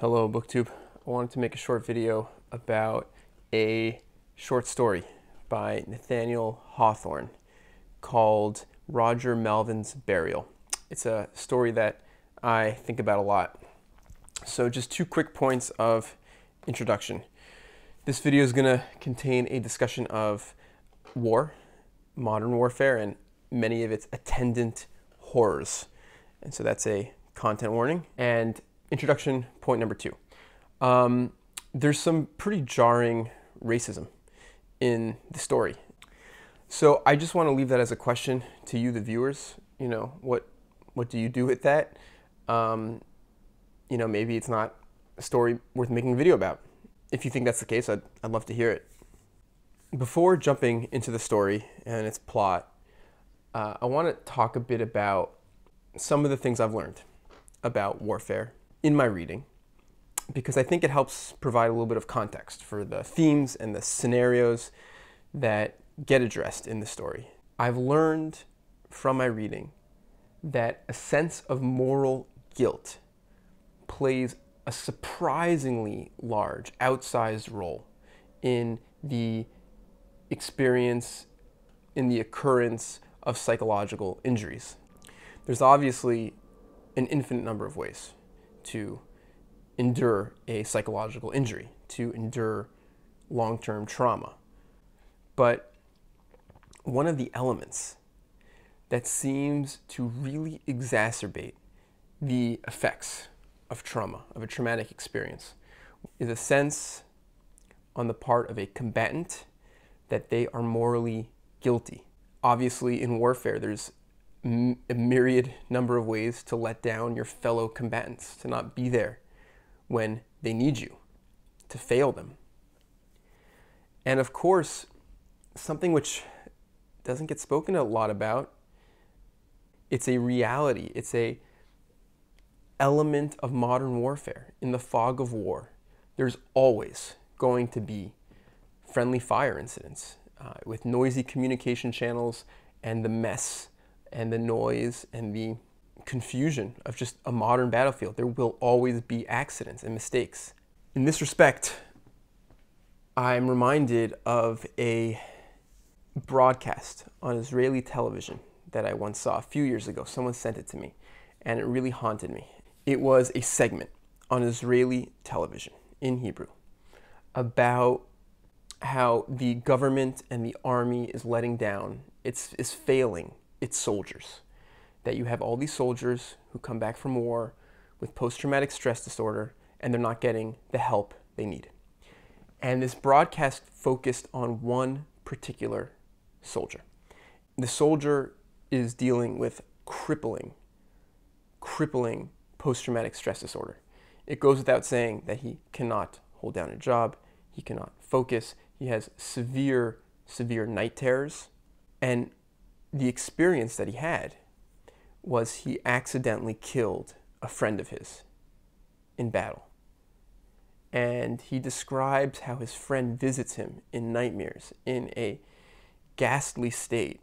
Hello, BookTube. I wanted to make a short video about a short story by Nathaniel Hawthorne called Roger Malvin's Burial. It's a story that I think about a lot. So, just two quick points of introduction. This video is going to contain a discussion of war, modern warfare, and many of its attendant horrors. And so that's a content warning. And introduction point number two. Um, there's some pretty jarring racism in the story. So I just want to leave that as a question to you, the viewers. You know, what what do you do with that? Um, you know, maybe it's not a story worth making a video about. If you think that's the case, I'd, I'd love to hear it. Before jumping into the story and its plot, uh, I want to talk a bit about some of the things I've learned about warfare in my reading because I think it helps provide a little bit of context for the themes and the scenarios that get addressed in the story. I've learned from my reading that a sense of moral guilt plays a surprisingly large, outsized role in the experience, in the occurrence of psychological injuries. There's obviously an infinite number of ways to endure a psychological injury, to endure long term trauma. But one of the elements that seems to really exacerbate the effects of trauma, of a traumatic experience, is a sense on the part of a combatant that they are morally guilty. Obviously, in warfare, there's a myriad number of ways to let down your fellow combatants, to not be there when they need you, to fail them. And of course, something which doesn't get spoken a lot about, it's a reality, it's a element of modern warfare. In the fog of war, there's always going to be friendly fire incidents uh, with noisy communication channels and the mess and the noise and the confusion of just a modern battlefield. There will always be accidents and mistakes. In this respect, I'm reminded of a broadcast on Israeli television that I once saw a few years ago. Someone sent it to me, and it really haunted me. It was a segment on Israeli television in Hebrew about how the government and the army is letting down, it's, is failing its soldiers. That you have all these soldiers who come back from war with post traumatic stress disorder and they're not getting the help they need. And this broadcast focused on one particular soldier. The soldier is dealing with crippling, crippling post traumatic stress disorder. It goes without saying that he cannot hold down a job, he cannot focus, he has severe, severe night terrors. And the experience that he had was he accidentally killed a friend of his in battle. And he describes how his friend visits him in nightmares in a ghastly state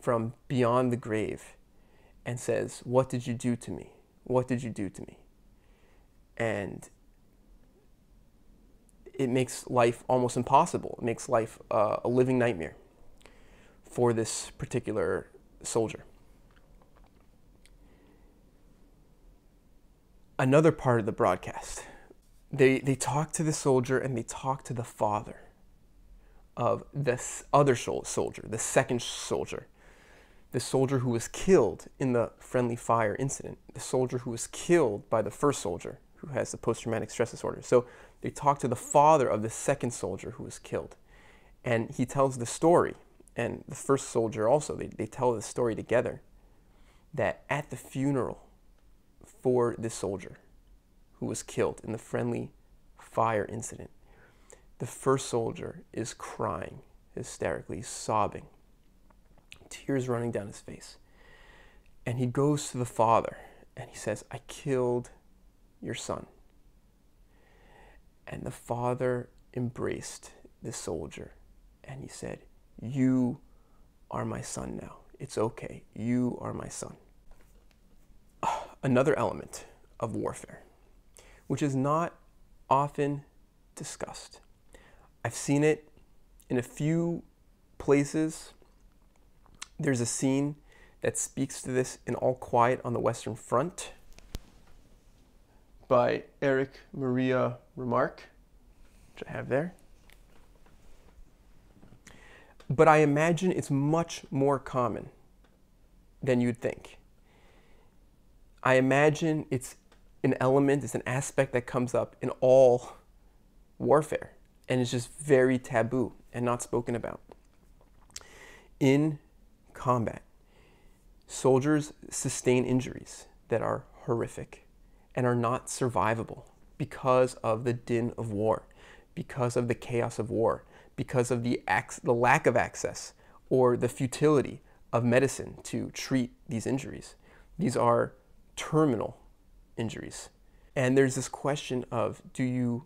from beyond the grave and says, What did you do to me? What did you do to me? And it makes life almost impossible. It makes life uh, a living nightmare for this particular soldier. Another part of the broadcast, they, they talk to the soldier and they talk to the father of this other soldier, the second soldier, the soldier who was killed in the friendly fire incident, the soldier who was killed by the first soldier who has the post traumatic stress disorder. So they talk to the father of the second soldier who was killed. And he tells the story and the first soldier also, they, they tell the story together that at the funeral for this soldier who was killed in the friendly fire incident, the first soldier is crying hysterically, sobbing, tears running down his face. And he goes to the father and he says, I killed your son. And the father embraced the soldier and he said, you are my son now. It's okay. You are my son. Ah, another element of warfare, which is not often discussed. I've seen it in a few places. There's a scene that speaks to this in All Quiet on the Western Front by Erich Maria Remarque, which I have there. But I imagine it's much more common than you'd think. I imagine it's an element, it's an aspect that comes up in all warfare and it's just very taboo and not spoken about. In combat, soldiers sustain injuries that are horrific and are not survivable because of the din of war, because of the chaos of war, because of the, ac- the lack of access or the futility of medicine to treat these injuries. These are terminal injuries. And there's this question of do you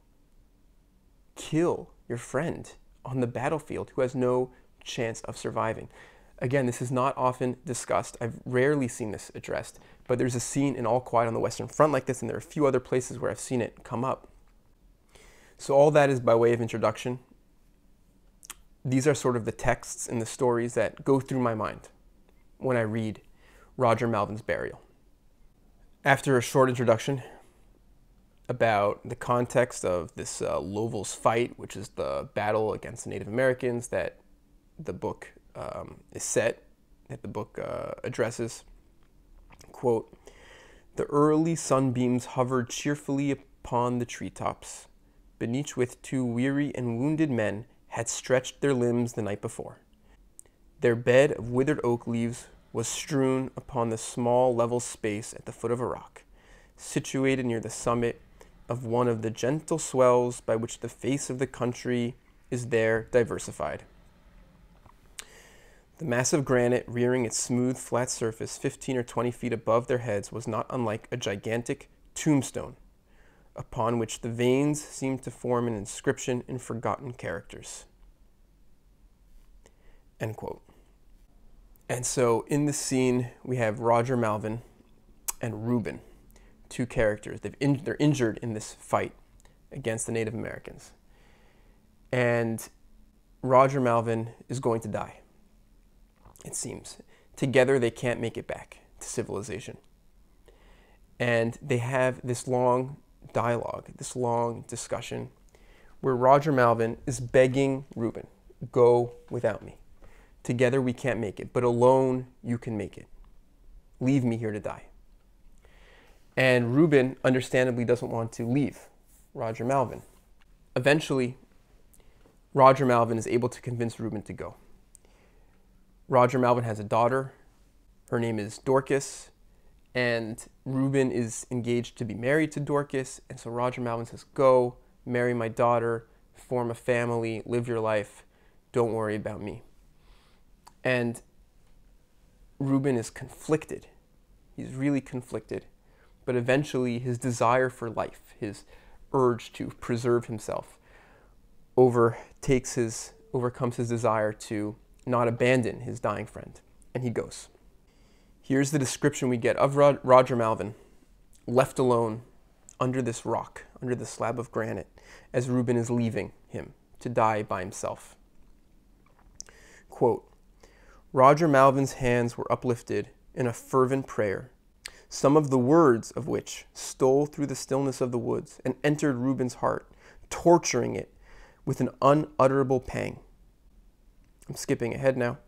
kill your friend on the battlefield who has no chance of surviving? Again, this is not often discussed. I've rarely seen this addressed, but there's a scene in All Quiet on the Western Front like this, and there are a few other places where I've seen it come up. So, all that is by way of introduction. These are sort of the texts and the stories that go through my mind when I read Roger Malvin's Burial. After a short introduction about the context of this uh, Lovewell's fight, which is the battle against the Native Americans that the book um, is set, that the book uh, addresses, quote, the early sunbeams hovered cheerfully upon the treetops, beneath which two weary and wounded men had stretched their limbs the night before. Their bed of withered oak leaves was strewn upon the small level space at the foot of a rock, situated near the summit of one of the gentle swells by which the face of the country is there diversified. The massive granite rearing its smooth, flat surface 15 or 20 feet above their heads was not unlike a gigantic tombstone, upon which the veins seemed to form an inscription in forgotten characters. End quote. And so in this scene, we have Roger Malvin and Reuben, two characters. They've in, they're injured in this fight against the Native Americans. And Roger Malvin is going to die, it seems. Together, they can't make it back to civilization. And they have this long dialogue, this long discussion, where Roger Malvin is begging Reuben, go without me. Together we can't make it, but alone you can make it. Leave me here to die. And Reuben understandably doesn't want to leave Roger Malvin. Eventually, Roger Malvin is able to convince Reuben to go. Roger Malvin has a daughter. Her name is Dorcas. And Reuben is engaged to be married to Dorcas. And so Roger Malvin says, Go, marry my daughter, form a family, live your life. Don't worry about me. And Reuben is conflicted. He's really conflicted. But eventually, his desire for life, his urge to preserve himself, overtakes his, overcomes his desire to not abandon his dying friend. And he goes. Here's the description we get of Roger Malvin, left alone under this rock, under the slab of granite, as Reuben is leaving him to die by himself. Quote, Roger Malvin's hands were uplifted in a fervent prayer, some of the words of which stole through the stillness of the woods and entered Reuben's heart, torturing it with an unutterable pang. I'm skipping ahead now.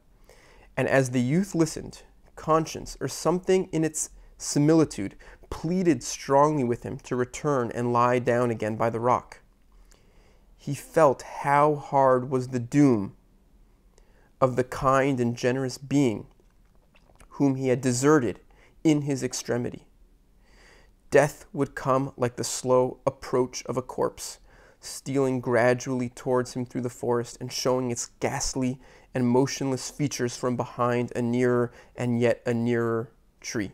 And as the youth listened, conscience, or something in its similitude, pleaded strongly with him to return and lie down again by the rock. He felt how hard was the doom of the kind and generous being whom he had deserted in his extremity. Death would come like the slow approach of a corpse, stealing gradually towards him through the forest and showing its ghastly and motionless features from behind a nearer and yet a nearer tree.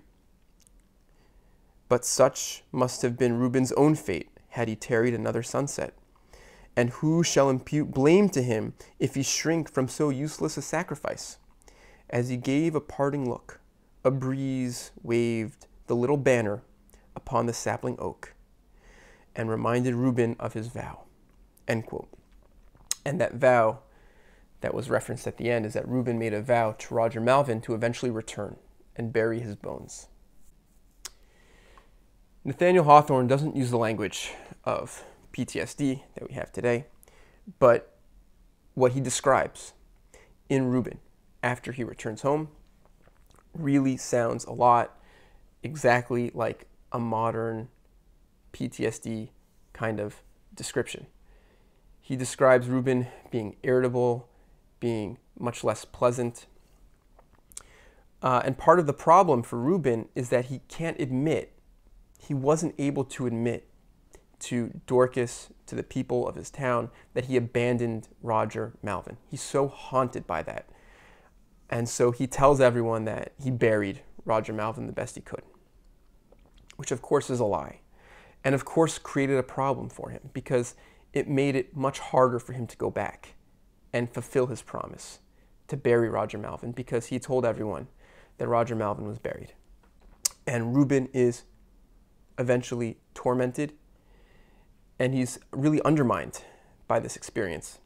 But such must have been Reuben's own fate had he tarried another sunset. And who shall impute blame to him if he shrink from so useless a sacrifice? As he gave a parting look, a breeze waved the little banner upon the sapling oak, and reminded Reuben of his vow. And that vow that was referenced at the end is that Reuben made a vow to Roger Malvin to eventually return and bury his bones. Nathaniel Hawthorne doesn't use the language of PTSD that we have today, but what he describes in Reuben after he returns home really sounds a lot exactly like a modern PTSD kind of description. He describes Reuben being irritable, being much less pleasant. Uh, and part of the problem for Reuben is that he can't admit, he wasn't able to admit to Dorcas, to the people of his town, that he abandoned Roger Malvin. He's so haunted by that. And so he tells everyone that he buried Roger Malvin the best he could, which of course is a lie. And of course created a problem for him because it made it much harder for him to go back and fulfill his promise to bury Roger Malvin because he told everyone that Roger Malvin was buried. And Reuben is eventually tormented and he's really undermined by this experience.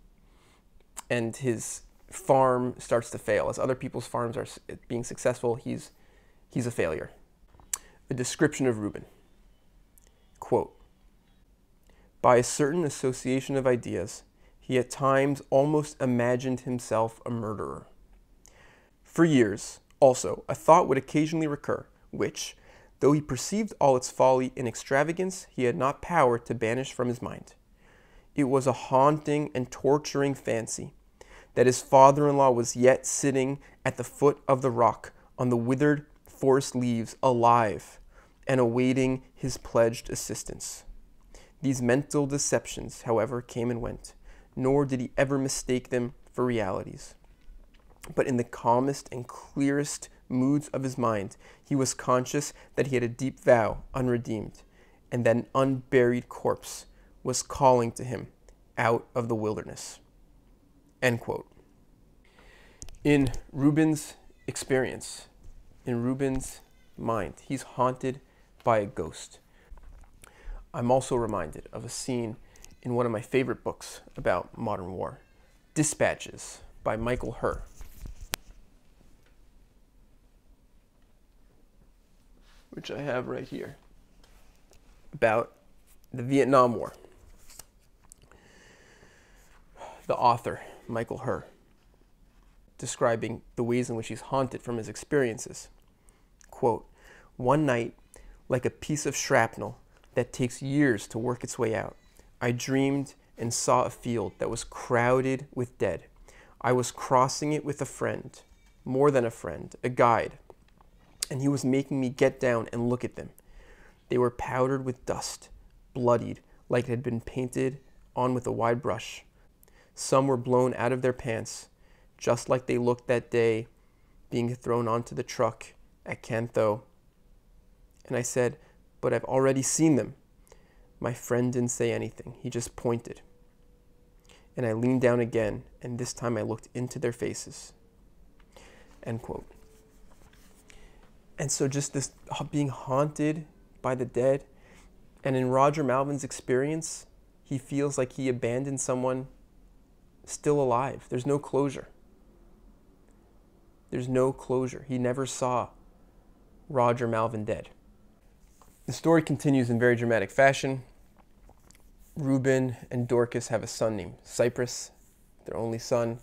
And his farm starts to fail. As other people's farms are being successful, he's, he's a failure. A description of Reuben. Quote, by a certain association of ideas, he at times almost imagined himself a murderer. For years, also, a thought would occasionally recur, which, though he perceived all its folly and extravagance, he had not power to banish from his mind. It was a haunting and torturing fancy that his father in law was yet sitting at the foot of the rock on the withered forest leaves, alive, and awaiting his pledged assistance. These mental deceptions, however, came and went, nor did he ever mistake them for realities. But in the calmest and clearest moods of his mind, he was conscious that he had a deep vow unredeemed, and that an unburied corpse was calling to him out of the wilderness. End quote. In Reuben's experience, in Reuben's mind, he's haunted by a ghost. I'm also reminded of a scene in one of my favorite books about modern war, Dispatches by Michael Herr. Which I have right here, about the Vietnam War. The author, Michael Herr, describing the ways in which he's haunted from his experiences. Quote, One night, like a piece of shrapnel, that takes years to work its way out. I dreamed and saw a field that was crowded with dead. I was crossing it with a friend, more than a friend, a guide, and he was making me get down and look at them. They were powdered with dust, bloodied, like it had been painted on with a wide brush. Some were blown out of their pants, just like they looked that day being thrown onto the truck at Can Tho. And I said, but I've already seen them. My friend didn't say anything, he just pointed. And I leaned down again, and this time I looked into their faces. End quote. And so, just this uh, being haunted by the dead, and in Roger Malvin's experience, he feels like he abandoned someone still alive. There's no closure. There's no closure. He never saw Roger Malvin dead. The story continues in very dramatic fashion. Reuben and Dorcas have a son named Cyrus, their only son.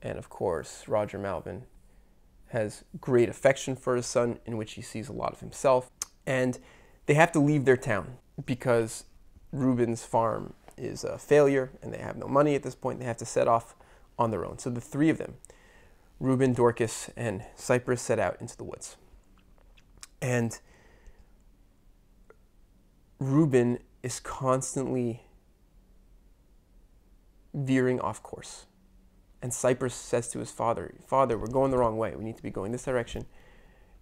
And of course, Roger Malvin has great affection for his son, in which he sees a lot of himself. And they have to leave their town because Reuben's farm is a failure and they have no money at this point. They have to set off on their own. So the three of them, Reuben, Dorcas, and Cyrus, set out into the woods. And Reuben is constantly veering off course. And Cyrus says to his father, Father, we're going the wrong way. We need to be going this direction.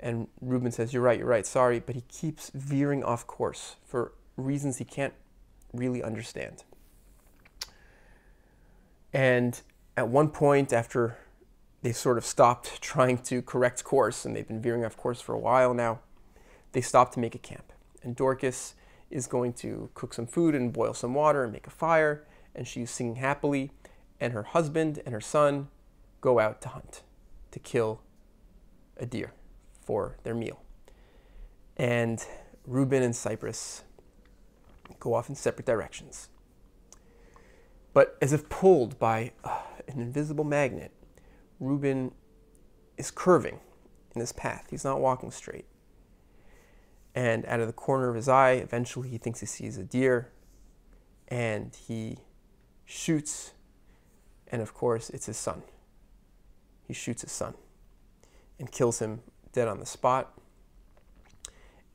And Reuben says, You're right, you're right, sorry. But he keeps veering off course for reasons he can't really understand. And at one point, after they sort of stopped trying to correct course, and they've been veering off course for a while now, they stopped to make a camp. And Dorcas is going to cook some food and boil some water and make a fire, and she's singing happily, and her husband and her son go out to hunt, to kill a deer for their meal. And Reuben and Cyrus go off in separate directions. But as if pulled by uh, an invisible magnet, Reuben is curving in his path. He's not walking straight. And out of the corner of his eye, eventually he thinks he sees a deer and he shoots. And of course, it's his son. He shoots his son and kills him dead on the spot.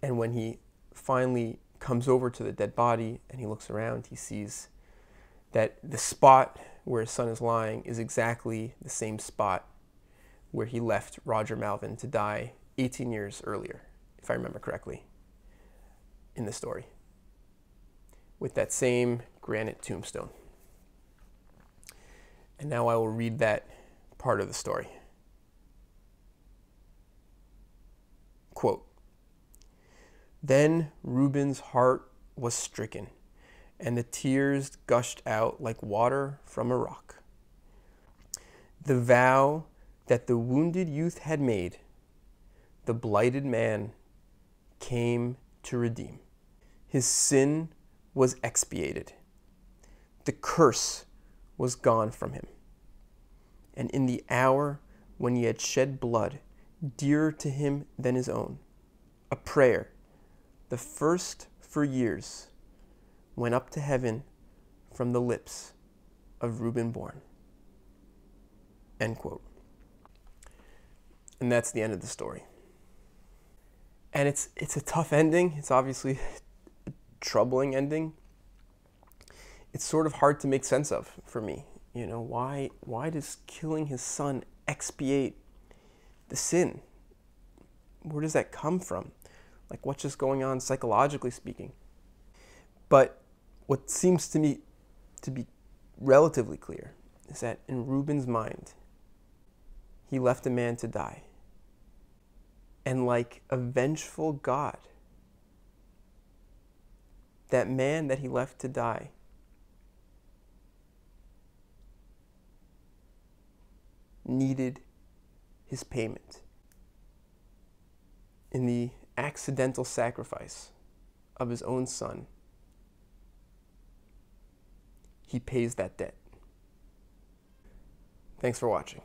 And when he finally comes over to the dead body and he looks around, he sees that the spot where his son is lying is exactly the same spot where he left Roger Malvin to die 18 years earlier, if I remember correctly, in the story, with that same granite tombstone. And now I will read that part of the story. Quote Then Reuben's heart was stricken, and the tears gushed out like water from a rock. The vow that the wounded youth had made, the blighted man came to redeem. His sin was expiated. The curse was gone from him. And in the hour when he had shed blood, dearer to him than his own, a prayer, the first for years, went up to heaven from the lips of Reuben Bourne. End quote. And that's the end of the story. And it's it's a tough ending. It's obviously a troubling ending. It's sort of hard to make sense of for me. You know, why why does killing his son expiate the sin? Where does that come from? Like what's just going on psychologically speaking? But what seems to me to be relatively clear is that in Reuben's mind, he left a man to die and like a vengeful God. That man that he left to die. needed his payment in the accidental sacrifice of his own son. He pays that debt. Thanks for watching.